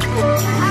あ